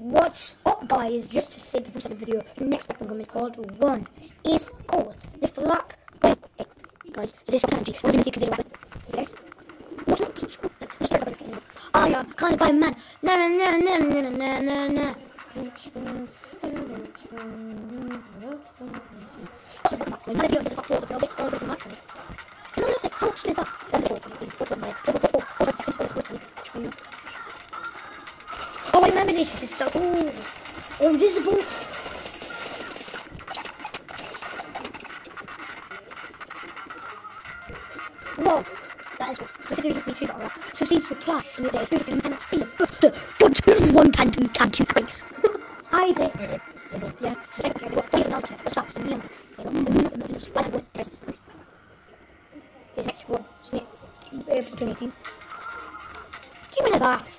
What's up guys, just to say before we start the video, the next weapon coming called one is called the flak Wait, guys, so this has was in because weapon. So guys, what Oh yeah, kind of by man. No no no no no no no no. Another video of the fuck forward, the big all this much. And I'm like, how much is that? This. Is so. Ooh. Oh, invisible. Whoa. That is particularly two dollar. So seems to apply in the day. One can do can two quick. I think. Yeah. So second another. What's up? So we have. So the moon. One. His next one. So yeah. April 2018. Give me that.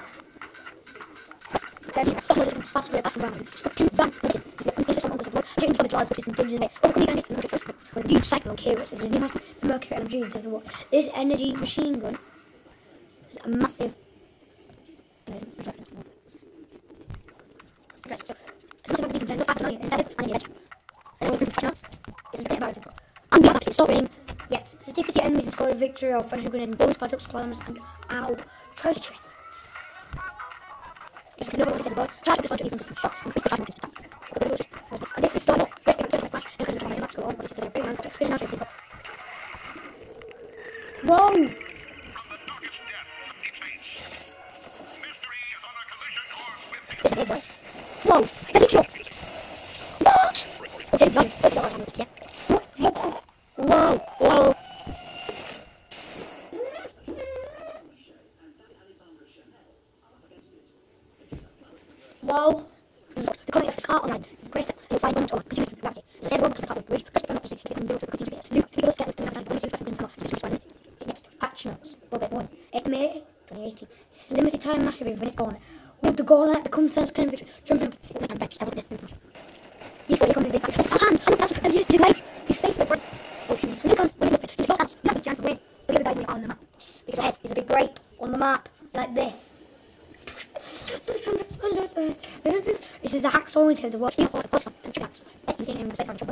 This way back back with it. Is the unfinished one the the which is intelligent come here, Mr. First. It's a new the Mercury the. This energy machine gun is a massive uh, fact and edit the. It's. Yeah, so take to enemies and score a victory or columns, and treasure chests. Just what Try to respond to even just shot. Increase the charge increase This is started. Let's get to the flash. Look at the try to match go on. But it's a very man. Here's an outro. Whoa! It's a big boy. Whoa! That's a kill. What? Okay, run. Whoa! Whoa! Whoa! The quality of his art online is greater and you'll find one to one contributing to gravity. As I said, one of the top bridge, press the button opposite to the build to continue to be Luke, people scared and have one to the summer to switch by minute. Next, patch notes. Robert 1. 8 May 2018. It's limited time match with Red Gauntlet. The the and a comes to the big fight, his hand, I'm not going to use to play. His face is bright. Ocean. When he comes, when he looks, he's got hands, you have a chance to win. The guys on the map. Because his is a big grape on the map, like this. This is the the watch. That's the thing in the second to the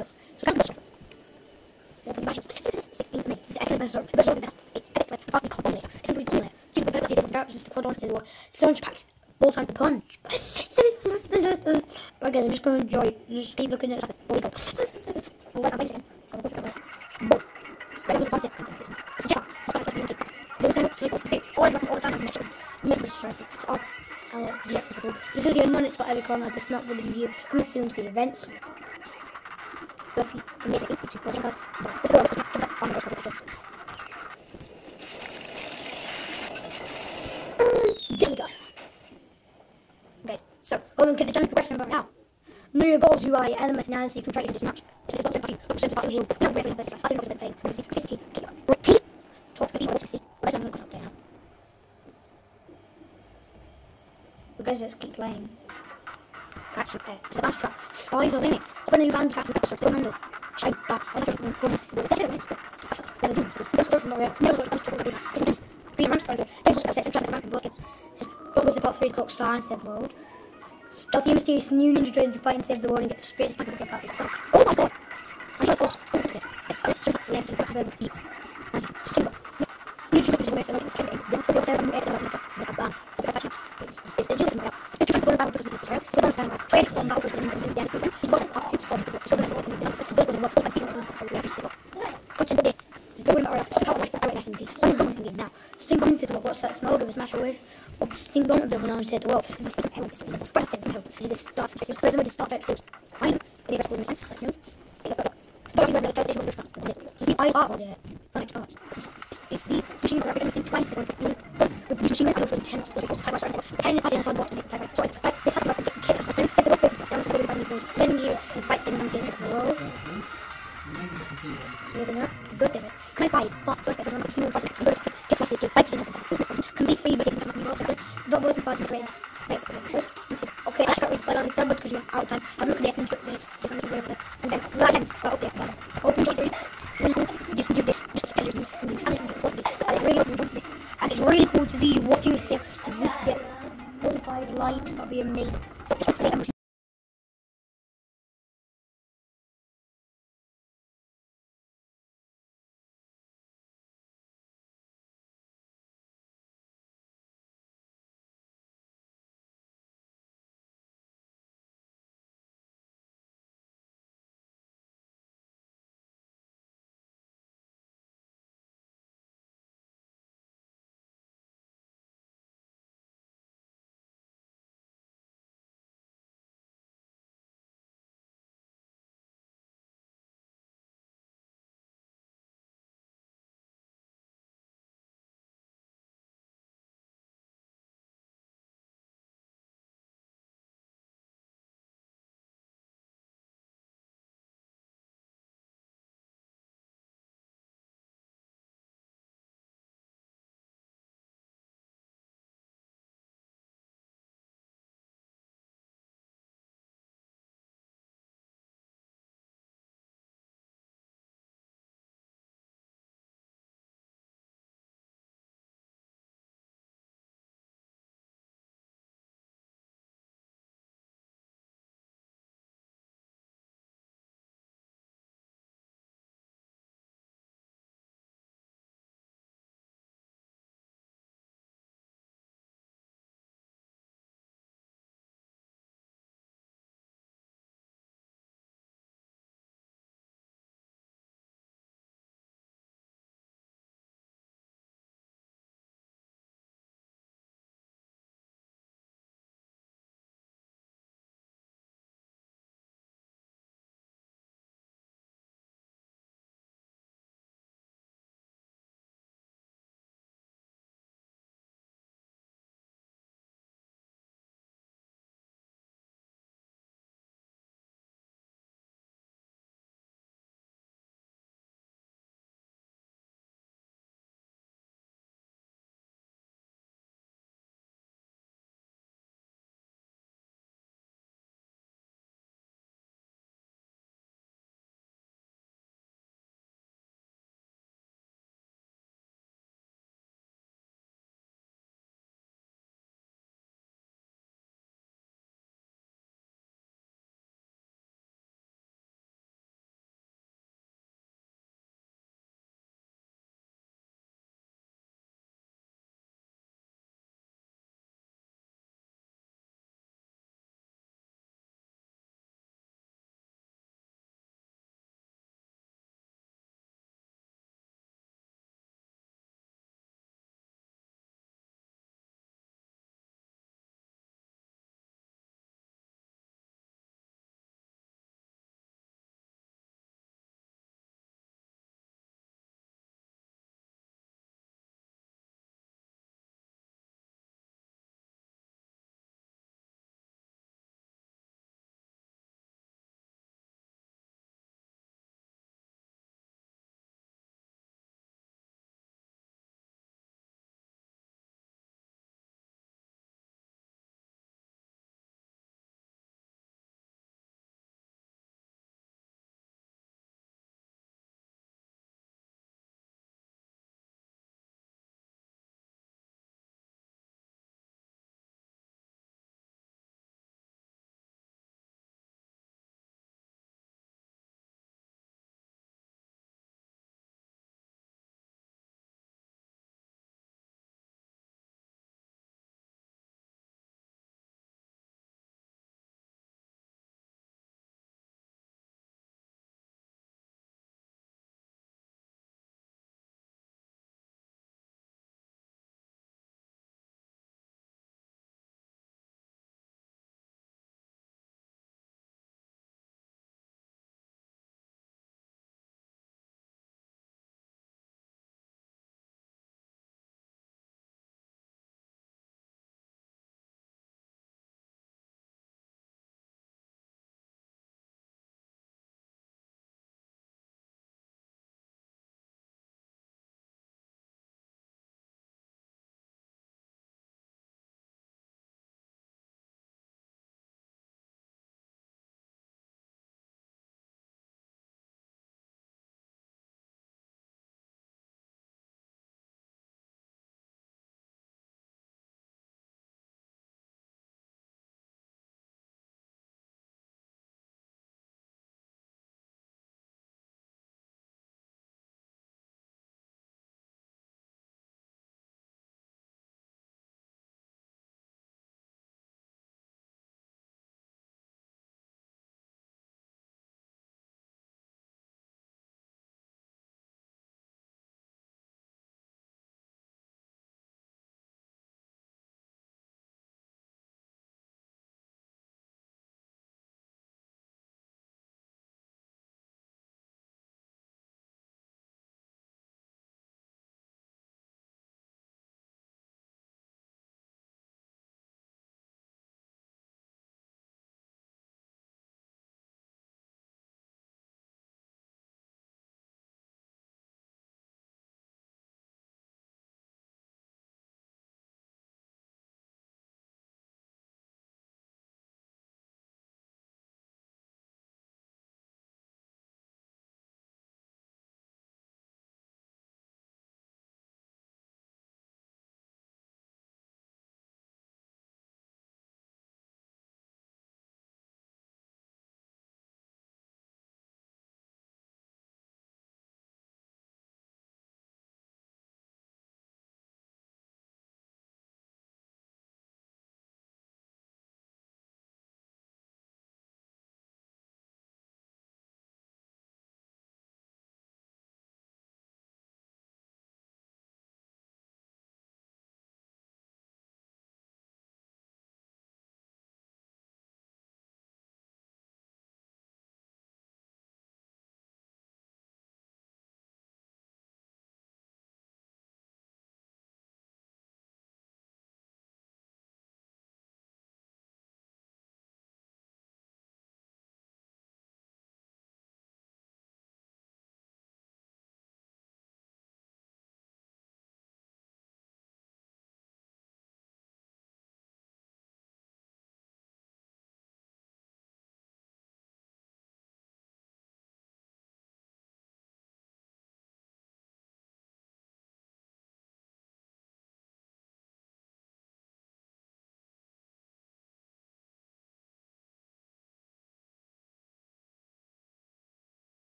16 for me. This is actually the best. The best of the best. It's. It's the the to hold to the. So much packs all time to punch. right guys, I'm just gonna enjoy. Just keep looking at it. Here we I like this to of like the time is natural. Oh. This is corner. This not really you. Coming soon to the events. 30, amazing, 80, 40, 40, 40, 40, 40, UI, elements, analysis, you can try to this match. This is not party, represents party heal. Not very best. I don't know what's the thing. Let's see. Let's see. Talk to people. Let's see. Let's I'm going to play now. We guys just keep playing. Action play. It's a band trap. Sky's the limit. Open a new band trap and that's still handle. Shite that. I think we're going to the limit. Never do. Just go from nowhere. Never go to the limit. Three ramps for it. They must have set some traffic back and block it. Just what was about three o'clock star and save the world. Stealthy mysterious new ninja trains to fight and save the world and get straight to the party. Oh my god! I thought it was. Oh, okay. Yes, I should have left and got to the deep. Stimble. You just away from the president. Then put yourself in the air and make a ban. It's the Jewish mail. It's the transport about the trail. So don't stand by. Trade is one about the end of the It's one of the form. So the world and the build was what I think of every single. Cut into this. It's the window of power like the power SMD. I'm going to now. Sting bomb into the what's that smoke of a smash away. Sting bomb of the one I said the world. Is the fucking hell. This because this stop fixes. So somebody stop at six. I know. I think that's what we're doing. But he's like, I'm going to try to take a lot of it. Right, oh, it's the machine that everything twice. The machine that goes intense. The pen is not in, so I'm walking it. So it's like this happened about the kid. Then it's like the work business. I'm just going to be fighting years and fights in one game. Whoa. So we're going to go there. lives. That would be amazing. So,